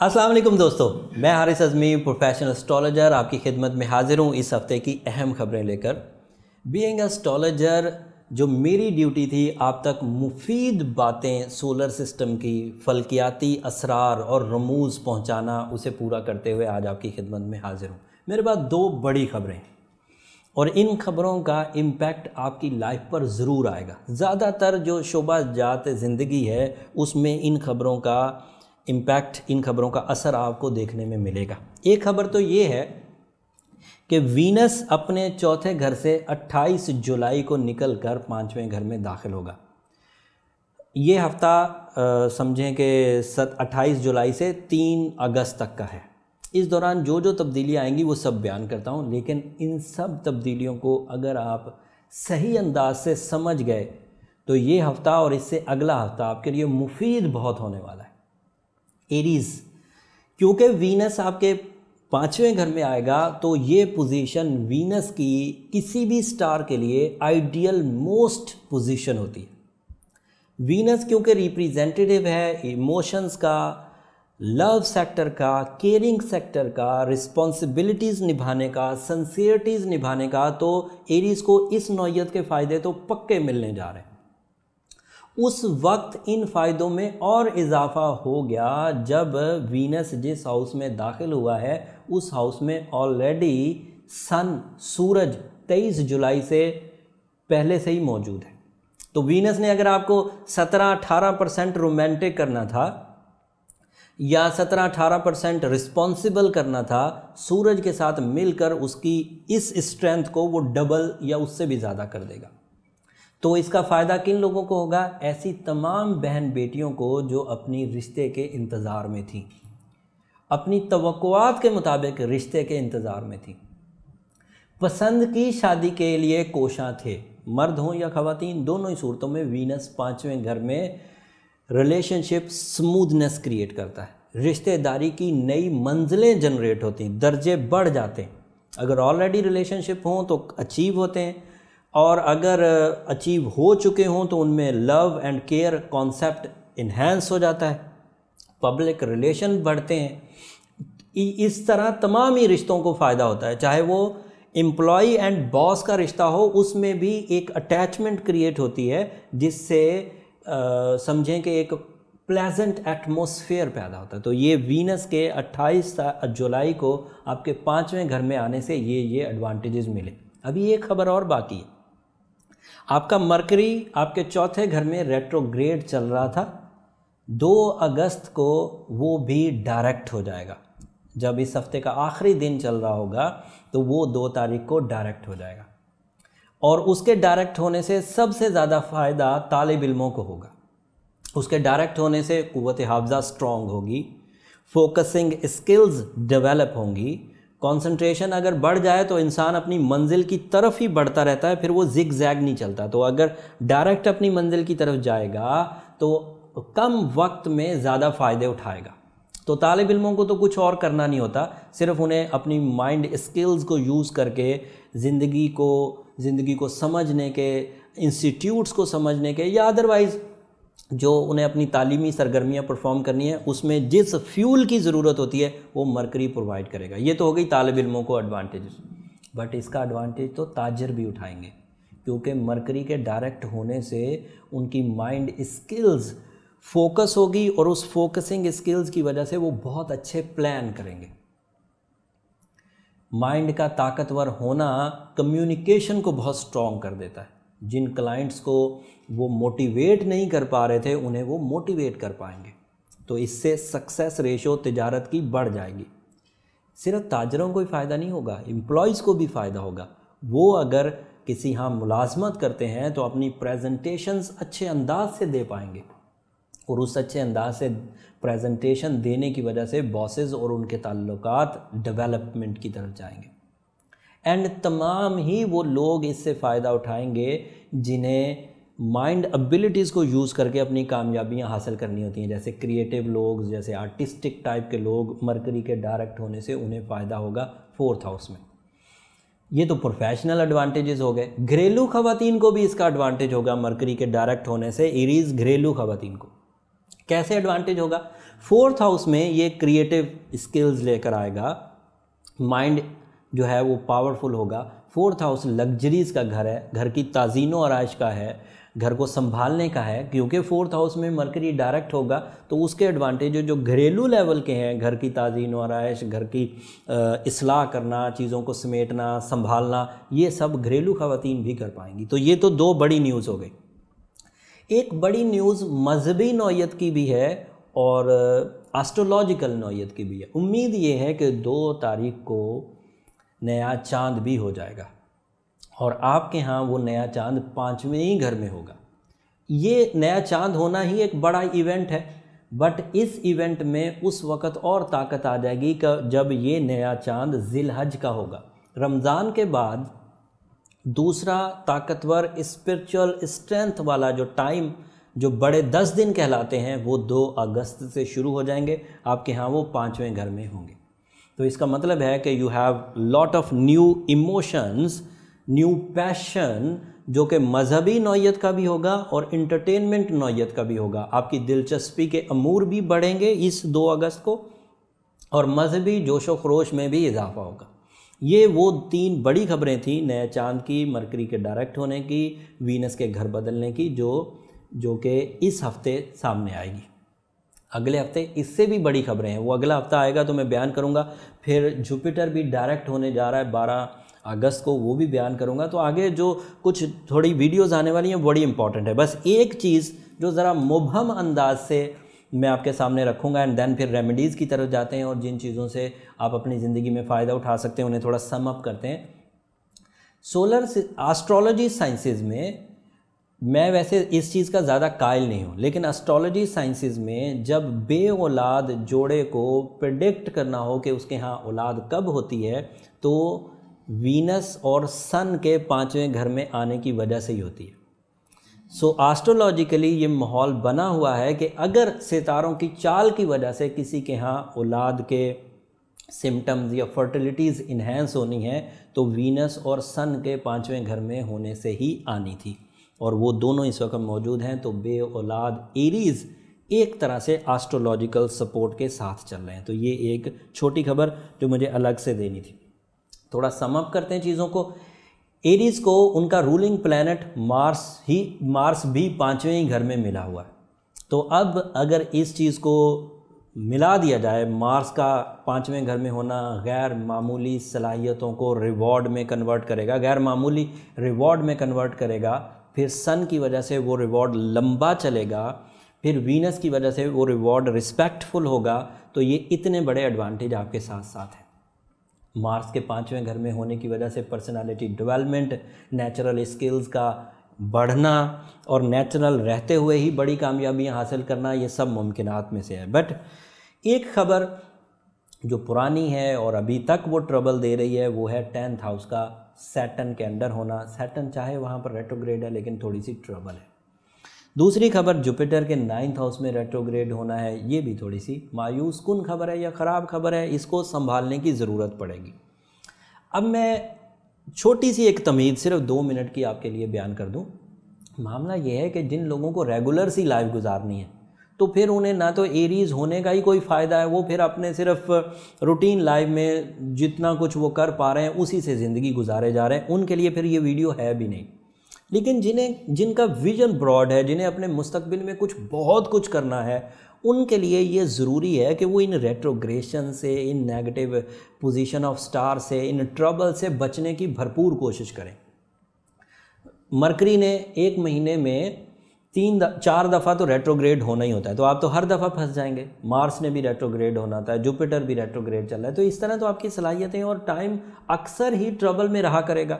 السلام علیکم دوستو، میں حارث ازمی پروفیشنل اسٹالوجر آپ کی خدمت میں حاضر ہوں اس ہفتے کی اہم خبریں لے کر۔ بینگ اے جو میری ڈیوٹی تھی، آپ تک مفید باتیں سولر سسٹم کی، فلکیاتی اسرار اور رموز پہنچانا، اسے پورا کرتے ہوئے آج آپ کی خدمت میں حاضر ہوں۔ میرے پاس دو بڑی خبریں اور ان خبروں کا امپیکٹ آپ کی لائف پر ضرور آئے گا۔ زیادہ تر جو شعبہ جات زندگی ہے، اس میں ان خبروں کا امپیکٹ ان خبروں کا اثر آپ کو دیکھنے میں ملے گا۔ ایک خبر تو یہ ہے کہ وینس اپنے چوتھے گھر سے اٹھائیس جولائی کو نکل کر پانچویں گھر میں داخل ہوگا۔ یہ ہفتہ سمجھیں کہ ست، اٹھائیس جولائی سے تین اگست تک کا ہے۔ اس دوران جو جو تبدیلیاں آئیں گی وہ سب بیان کرتا ہوں، لیکن ان سب تبدیلیوں کو اگر آپ صحیح انداز سے سمجھ گئے تو یہ ہفتہ اور اس سے اگلا ہفتہ آپ کے لیے مفید بہت ہونے والا ہے۔ ایریز کیونکہ وینس آپ کے پانچویں گھر میں آئے گا، تو یہ پوزیشن وینس کی کسی بھی سٹار کے لیے آئیڈیل موسٹ پوزیشن ہوتی ہے۔ وینس کیونکہ ریپریزنٹیو ہے ایموشنز کا لو سیکٹر کا کیئرنگ سیکٹر کا رسپانسبلٹیز نبھانے کا سنسیئرٹیز نبھانے کا، تو ایریز کو اس نوعیت کے فائدے تو پکے ملنے جا رہے ہیں۔ اس وقت ان فائدوں میں اور اضافہ ہو گیا جب وینس جس ہاؤس میں داخل ہوا ہے، اس ہاؤس میں آلریڈی سن سورج تیئیس جولائی سے پہلے سے ہی موجود ہے۔ تو وینس نے اگر آپ کو سترہ اٹھارہ پرسنٹ رومانٹک کرنا تھا یا سترہ اٹھارہ پرسنٹ رسپانسبل کرنا تھا، سورج کے ساتھ مل کر اس کی اس اسٹرینتھ کو وہ ڈبل یا اس سے بھی زیادہ کر دے گا۔ تو اس کا فائدہ کن لوگوں کو ہوگا؟ ایسی تمام بہن بیٹیوں کو جو اپنی رشتے کے انتظار میں تھیں۔ اپنی توقعات کے مطابق رشتے کے انتظار میں تھیں۔ پسند کی شادی کے لیے کوشاں تھے۔ مرد ہوں یا خواتین، دونوں ہی صورتوں میں وینس پانچویں گھر میں ریلیشن شپ سمودنس کریٹ کرتا ہے۔ رشتہ داری کی نئی منزلیں جنریٹ ہوتی ہیں درجے بڑھ جاتے ہیں۔ اگر آلریڈی ریلیشن شپ ہوں تو اچیو ہوتے ہیں۔ اور اگر اچیو ہو چکے ہوں تو ان میں love and care concept enhance ہو جاتا ہے۔ پبلک ریلیشن بڑھتے ہیں۔ اس طرح تمام ہی رشتوں کو فائدہ ہوتا ہے۔ چاہے وہ امپلائی اینڈ باس کا رشتہ ہو، اس میں بھی ایک اٹیچمنٹ کریٹ ہوتی ہے، جس سے سمجھیں کہ ایک پلیزنٹ ایٹموسفیئر پیدا ہوتا ہے۔ تو یہ وینس کے اٹھائیس جولائی کو آپ کے پانچویں گھر میں آنے سے یہ یہ ایڈوانٹیجز ملے۔ ابھی ایک خبر اور باقی ہے۔ آپ کا مرکری آپ کے چوتھے گھر میں ریٹرو گریڈ چل رہا تھا، دو اگست کو وہ بھی ڈائریکٹ ہو جائے گا۔ جب اس ہفتے کا آخری دن چل رہا ہوگا، تو وہ دو تاریخ کو ڈائریکٹ ہو جائے گا۔ اور اس کے ڈائریکٹ ہونے سے سب سے زیادہ فائدہ طالب علموں کو ہوگا۔ اس کے ڈائریکٹ ہونے سے قوت حافظہ سٹرونگ ہوگی فوکسنگ اسکلز ڈیولپ ہوں گی۔ کانسنٹریشن اگر بڑھ جائے تو انسان اپنی منزل کی طرف ہی بڑھتا رہتا ہے، پھر وہ زگ زیگ نہیں چلتا۔ تو اگر ڈائریکٹ اپنی منزل کی طرف جائے گا تو کم وقت میں زیادہ فائدے اٹھائے گا۔ تو طالب علموں کو تو کچھ اور کرنا نہیں ہوتا، صرف انہیں اپنی مائنڈ اسکلز کو یوز کر کے، زندگی کو زندگی کو سمجھنے کے انسٹیٹیوٹس کو سمجھنے کے، یا ادروائز جو انہیں اپنی تعلیمی سرگرمیاں پرفارم کرنی ہیں، اس میں جس فیول کی ضرورت ہوتی ہے، وہ مرکری پرووائڈ کرے گا۔ یہ تو ہو گئی طالب علموں کو ایڈوانٹیج بٹ اس کا ایڈوانٹیج تو تاجر بھی اٹھائیں گے۔ کیونکہ مرکری کے ڈائریکٹ ہونے سے ان کی مائنڈ اسکلز فوکس ہوگی اور اس فوکسنگ اسکلز کی وجہ سے وہ بہت اچھے پلان کریں گے۔ مائنڈ کا طاقتور ہونا کمیونیکیشن کو بہت سٹرونگ کر دیتا ہے۔ جن کلائنٹس کو وہ موٹیویٹ نہیں کر پا رہے تھے، انہیں وہ موٹیویٹ کر پائیں گے۔ تو اس سے سکسیس ریشو تجارت کی بڑھ جائے گی۔ صرف تاجروں کو ہی فائدہ نہیں ہوگا امپلائیز کو بھی فائدہ ہوگا۔ وہ اگر کسی ہاں ملازمت کرتے ہیں تو اپنی پریزنٹیشنز اچھے انداز سے دے پائیں گے۔ اور اس اچھے انداز سے پریزنٹیشن دینے کی وجہ سے باسز اور ان کے تعلقات ڈیولپمنٹ کی طرف جائیں گے۔ اینڈ تمام ہی وہ لوگ اس سے فائدہ اٹھائیں گے جنہیں مائنڈ ابیلیٹیز کو یوز کر کے اپنی کامیابیاں حاصل کرنی ہوتی ہیں۔ جیسے کریٹیو لوگ، جیسے آرٹسٹک ٹائپ کے لوگ مرکری کے ڈائریکٹ ہونے سے انہیں فائدہ ہوگا فورتھ ہاؤس میں۔ یہ تو پروفیشنل ایڈوانٹیجز ہو گئے۔ گھریلو خواتین کو بھی اس کا ایڈوانٹیج ہوگا مرکری کے ڈائریکٹ ہونے سے۔ ایریز گھریلو خواتین کو۔ کیسے ایڈوانٹیج ہوگا؟ فورتھ ہاؤس میں یہ کریٹیو اسکلز لے کر آئے گا۔ مائنڈ جو ہے وہ پاورفل ہوگا۔ فورتھ ہاؤس لگژریز کا گھر ہے، گھر کی تازین و آرائش کا ہے، گھر کو سنبھالنے کا ہے۔ کیونکہ فورتھ ہاؤس میں مرکری ڈائریکٹ ہوگا، تو اس کے ایڈوانٹیج جو گھریلو لیول کے ہیں، گھر کی تازین و آرائش، گھر کی اصلاح کرنا، چیزوں کو سمیٹنا، سنبھالنا، یہ سب گھریلو خواتین بھی کر پائیں گی۔ تو یہ تو دو بڑی نیوز ہو گئی۔ ایک بڑی نیوز مذہبی نوعیت کی بھی ہے اور آسٹرولوجیکل نوعیت کی بھی ہے۔ امید یہ ہے کہ دو تاریخ کو نیا چاند بھی ہو جائے گا۔ اور آپ کے ہاں وہ نیا چاند پانچویں ہی گھر میں ہوگا۔ یہ نیا چاند ہونا ہی ایک بڑا ایونٹ ہے۔ بٹ اس ایونٹ میں اس وقت اور طاقت آ جائے گی کہ جب یہ نیا چاند ذی الحج کا ہوگا۔ رمضان کے بعد دوسرا طاقتور اسپرچل اسٹرینتھ والا جو ٹائم جو بڑے دس دن کہلاتے ہیں وہ دو اگست سے شروع ہو جائیں گے۔ آپ کے ہاں وہ پانچویں گھر میں ہوں گے۔ تو اس کا مطلب ہے کہ you have lot of new emotions new passion جو کہ مذہبی نوعیت کا بھی ہوگا اور انٹرٹینمنٹ نوعیت کا بھی ہوگا۔ آپ کی دلچسپی کے امور بھی بڑھیں گے اس دو اگست کو اور مذہبی جوش و خروش میں بھی اضافہ ہوگا۔ یہ وہ تین بڑی خبریں تھیں، نئے چاند کی، مرکری کے ڈائریکٹ ہونے کی، وینس کے گھر بدلنے کی، جو جو کہ اس ہفتے سامنے آئے گی۔ اگلے ہفتے اس سے بھی بڑی خبریں ہیں۔ وہ اگلا ہفتہ آئے گا تو میں بیان کروں گا۔ پھر جوپیٹر بھی ڈائریکٹ ہونے جا رہا ہے۔ بارہ اگست کو وہ بھی بیان کروں گا۔ تو آگے جو کچھ تھوڑی ویڈیوز آنے والی ہیں بڑی امپورٹنٹ ہے۔ بس ایک چیز جو ذرا مبہم انداز سے میں آپ کے سامنے رکھوں گا اینڈ دین پھر ریمیڈیز کی طرف جاتے ہیں اور جن چیزوں سے آپ اپنی زندگی میں فائدہ اٹھا سکتے ہیں، انہیں تھوڑا سم اپ کرتے ہیں۔ سولر آسٹرولوجی سائنسز میں میں ویسے اس چیز کا زیادہ قائل نہیں ہوں، لیکن اسٹرالوجی سائنسز میں جب بے اولاد جوڑے کو پرڈکٹ کرنا ہو کہ اس کے ہاں اولاد کب ہوتی ہے، تو وینس اور سن کے پانچویں گھر میں آنے کی وجہ سے ہی ہوتی ہے۔ سو آسٹرولوجیکلی یہ ماحول بنا ہوا ہے کہ اگر ستاروں کی چال کی وجہ سے کسی کے ہاں اولاد کے سمٹمز یا فرٹیلیٹیز انہینس ہونی ہے تو وینس اور سن کے پانچویں گھر میں ہونے سے ہی آنی تھی۔ اور وہ دونوں اس وقت موجود ہیں تو بے اولاد ایریز ایک طرح سے آسٹرولوجیکل سپورٹ کے ساتھ چل رہے ہیں۔ تو یہ ایک چھوٹی خبر جو مجھے الگ سے دینی تھی۔ تھوڑا سم اپ کرتے ہیں چیزوں کو۔ ایریز کو ان کا رولنگ پلانٹ مارس ہی مارس بھی پانچویں ہی گھر میں ملا ہوا ہے۔ تو اب اگر اس چیز کو ملا دیا جائے مارس کا پانچویں گھر میں ہونا غیر معمولی صلاحیتوں کو ریوارڈ میں کنورٹ کرے گا، غیر معمولی ریوارڈ میں کنورٹ کرے گا پھر سن کی وجہ سے وہ ریوارڈ لمبا چلے گا، پھر وینس کی وجہ سے وہ ریوارڈ رسپیکٹفل ہوگا، تو یہ اتنے بڑے ایڈوانٹیج آپ کے ساتھ ساتھ ہیں۔ مارس کے پانچویں گھر میں ہونے کی وجہ سے پرسنالٹی ڈیولپمنٹ نیچرل اسکلز کا بڑھنا اور نیچرل رہتے ہوئے ہی بڑی کامیابیاں حاصل کرنا، یہ سب ممکنات میں سے ہے۔ بٹ ایک خبر جو پرانی ہے اور ابھی تک وہ ٹربل دے رہی ہے، وہ ہے ٹینتھ ہاؤس کا سیٹن کے انڈر ہونا۔ سیٹن چاہے وہاں پر ریٹروگریڈ ہے، لیکن تھوڑی سی ٹربل ہے۔ دوسری خبر جوپیٹر کے نائنتھ ہاؤس میں ریٹروگریڈ ہونا ہے۔ یہ بھی تھوڑی سی مایوس کن خبر ہے یا خراب خبر ہے، اس کو سنبھالنے کی ضرورت پڑے گی۔ اب میں چھوٹی سی ایک تمید صرف دو منٹ کی آپ کے لیے بیان کر دوں۔ معاملہ یہ ہے کہ جن لوگوں کو ریگولر سی لائف گزارنی ہے تو پھر انہیں نہ تو ایریز ہونے کا ہی کوئی فائدہ ہے، وہ پھر اپنے صرف روٹین لائف میں جتنا کچھ وہ کر پا رہے ہیں، اسی سے زندگی گزارے جا رہے ہیں۔ ان کے لیے پھر یہ ویڈیو ہے بھی نہیں۔ لیکن جنہیں، جن کا ویژن براڈ ہے، جنہیں اپنے مستقبل میں کچھ بہت کچھ کرنا ہے، ان کے لیے یہ ضروری ہے کہ وہ ان ریٹروگریشن سے، ان نیگیٹو پوزیشن آف سٹار سے، ان ٹربل سے بچنے کی بھرپور کوشش کریں۔ مرکری نے ایک مہینے میں تین چار دفعہ تو ریٹروگریڈ ہونا ہی ہوتا ہے۔ تو آپ تو ہر دفعہ پھنس جائیں گے۔ مارس نے بھی ریٹروگریڈ ہونا تھا جوپیٹر بھی ریٹروگریڈ چل رہا ہے۔ تو اس طرح تو آپ کی صلاحیتیں اور ٹائم اکثر ہی ٹربل میں رہا کرے گا۔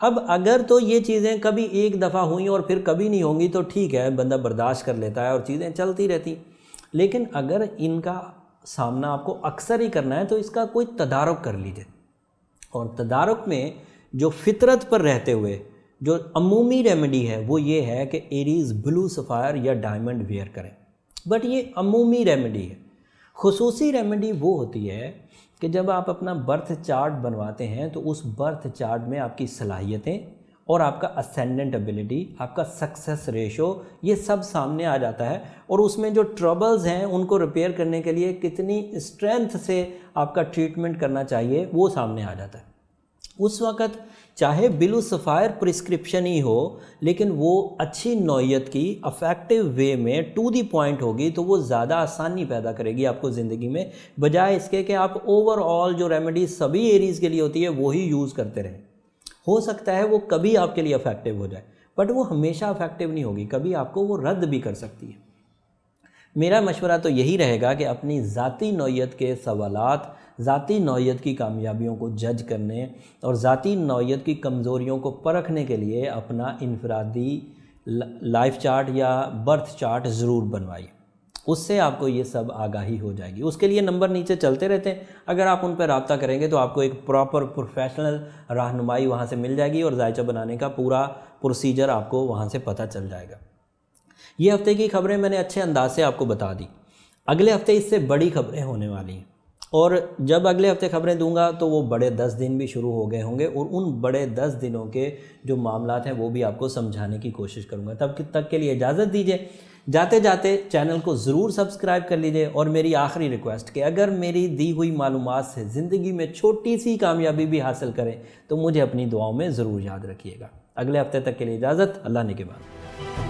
اب اگر تو یہ چیزیں کبھی ایک دفعہ ہوئیں اور پھر کبھی نہیں ہوں گی تو ٹھیک ہے، بندہ برداشت کر لیتا ہے اور چیزیں چلتی رہتی۔ لیکن اگر ان کا سامنا آپ کو اکثر ہی کرنا ہے تو اس کا کوئی تدارک کر لیجیے اور تدارک میں جو فطرت پر رہتے ہوئے جو عمومی ریمیڈی ہے وہ یہ ہے کہ ایریز بلو سفائر یا ڈائمنڈ ویئر کریں۔ بٹ یہ عمومی ریمیڈی ہے۔ خصوصی ریمیڈی وہ ہوتی ہے کہ جب آپ اپنا برتھ چارٹ بنواتے ہیں تو اس برتھ چارٹ میں آپ کی صلاحیتیں اور آپ کا اسینڈنٹ ابیلٹی آپ کا سکسیس ریشو یہ سب سامنے آ جاتا ہے اور اس میں جو ٹربلز ہیں ان کو ریپیئر کرنے کے لیے کتنی اسٹرینتھ سے آپ کا ٹریٹمنٹ کرنا چاہیے وہ سامنے آ جاتا ہے۔ اس وقت چاہے بلو سفائر پرسکرپشن ہی ہو، لیکن وہ اچھی نوعیت کی افیکٹو وے میں ٹو دی پوائنٹ ہوگی تو وہ زیادہ آسانی پیدا کرے گی آپ کو زندگی میں، بجائے اس کے کہ آپ اوور آل جو ریمیڈیز سبھی ایریز کے لیے ہوتی ہے، وہی یوز کرتے رہیں۔ ہو سکتا ہے وہ کبھی آپ کے لیے افیکٹو ہو جائے بٹ وہ ہمیشہ افیکٹو نہیں ہوگی۔ کبھی آپ کو وہ رد بھی کر سکتی ہے۔ میرا مشورہ تو یہی رہے گا کہ اپنی ذاتی نوعیت کے سوالات ذاتی نوعیت کی کامیابیوں کو جج کرنے اور ذاتی نوعیت کی کمزوریوں کو پرکھنے کے لیے اپنا انفرادی لائف چارٹ یا برتھ چارٹ ضرور بنوائیے۔ اس سے آپ کو یہ سب آگاہی ہو جائے گی۔ اس کے لیے نمبر نیچے چلتے رہتے ہیں۔ اگر آپ ان پہ رابطہ کریں گے تو آپ کو ایک پراپر پروفیشنل رہنمائی وہاں سے مل جائے گی اور ذائچہ بنانے کا پورا پروسیجر آپ کو وہاں سے پتہ چل جائے گا۔ یہ ہفتے کی خبریں میں نے اچھے انداز سے آپ کو بتا دی۔ اگلے ہفتے اس سے بڑی خبریں ہونے والی ہیں۔ اور جب اگلے ہفتے خبریں دوں گا تو وہ بڑے دس دن بھی شروع ہو گئے ہوں گے اور ان بڑے دس دنوں کے جو معاملات ہیں وہ بھی آپ کو سمجھانے کی کوشش کروں گا۔ تب تک کے لیے اجازت دیجیے جاتے جاتے چینل کو ضرور سبسکرائب کر لیجیے اور میری آخری ریکویسٹ کہ اگر میری دی ہوئی معلومات سے زندگی میں چھوٹی سی کامیابی بھی حاصل کریں تو مجھے اپنی دعاؤں میں ضرور یاد رکھیے گا۔ اگلے ہفتے تک کے لیے اجازت۔ اللہ نے کے بعد